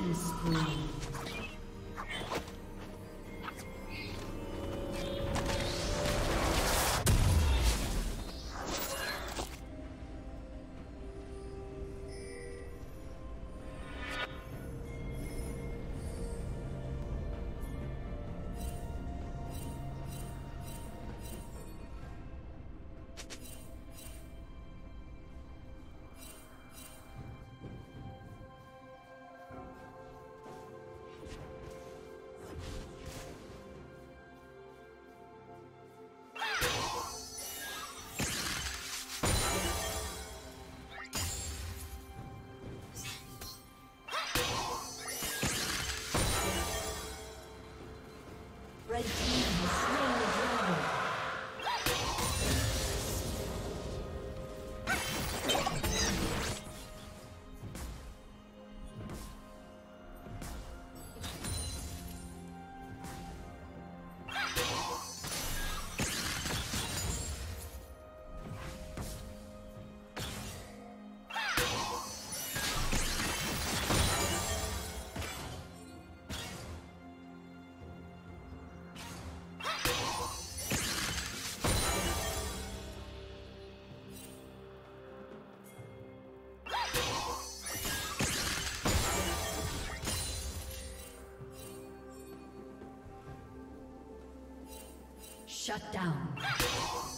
Killing spree. Shut down.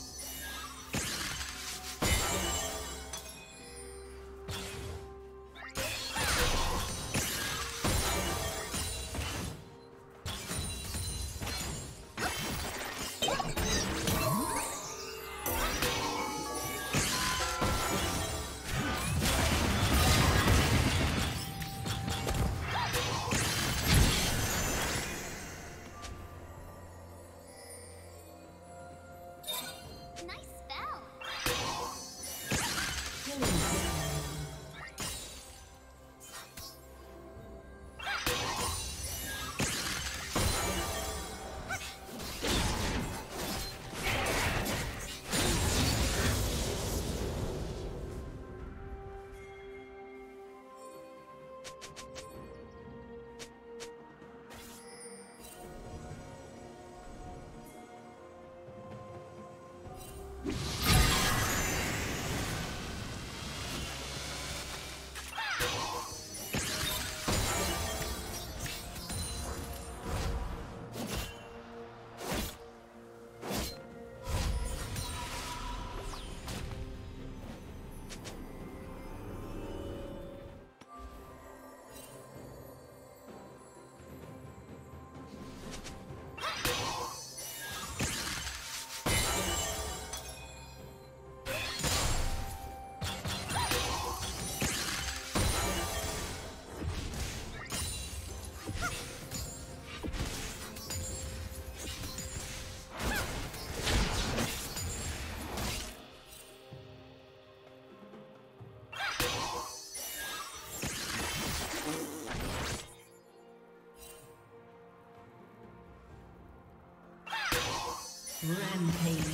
Rampage.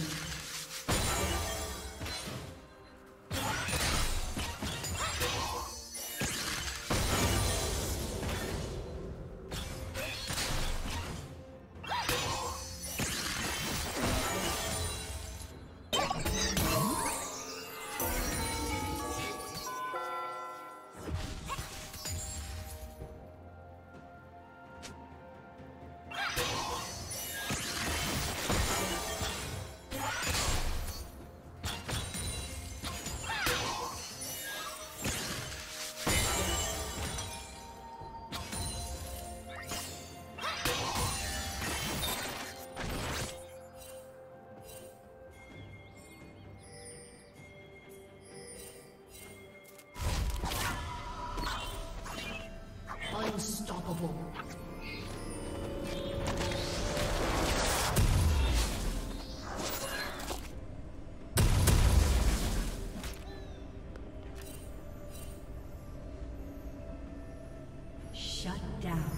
down.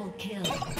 Double kill.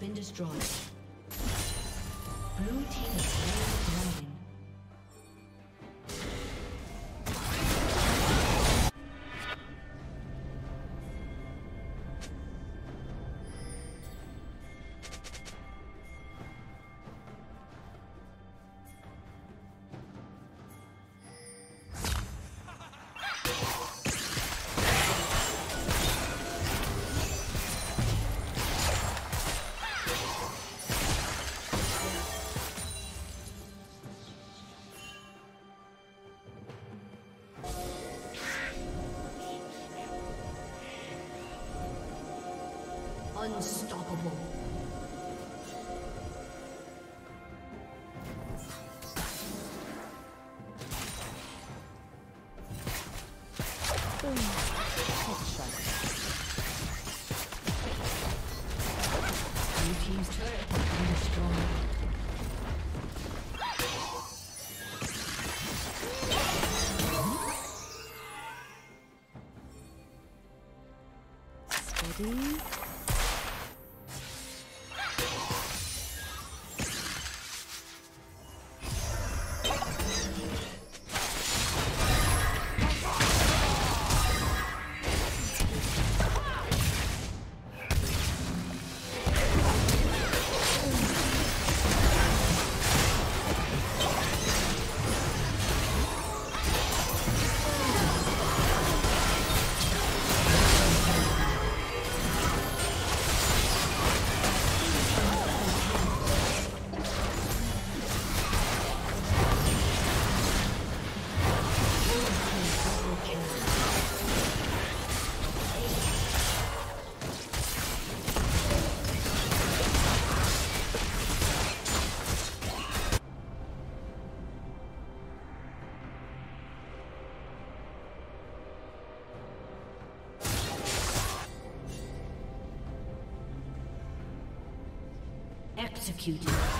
been destroyed. Blue team is unstoppable. Ready? executed.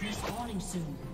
Respawning soon.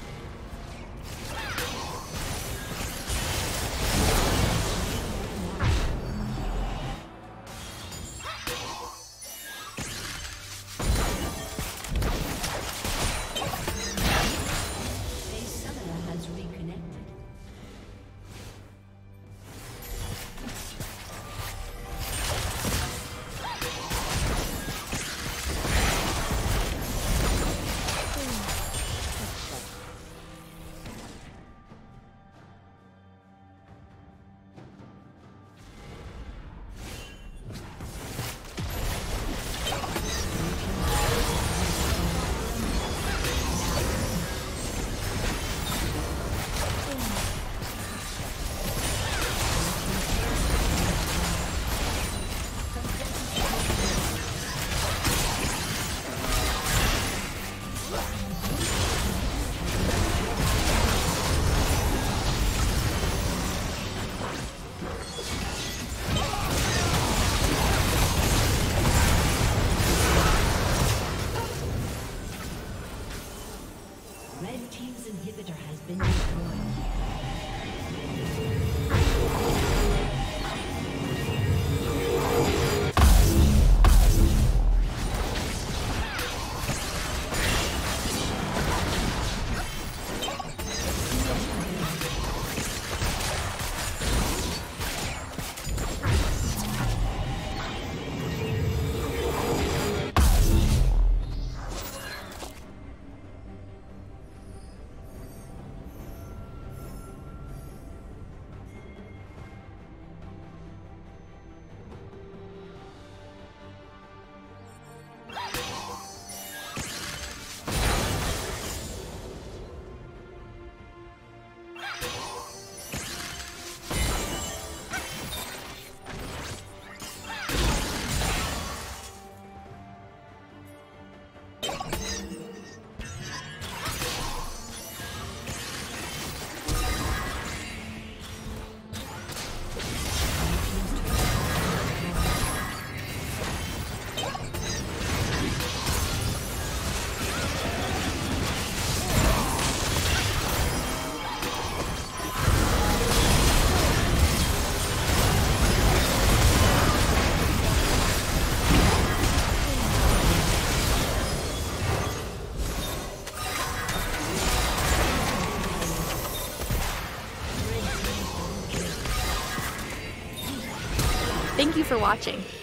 For watching.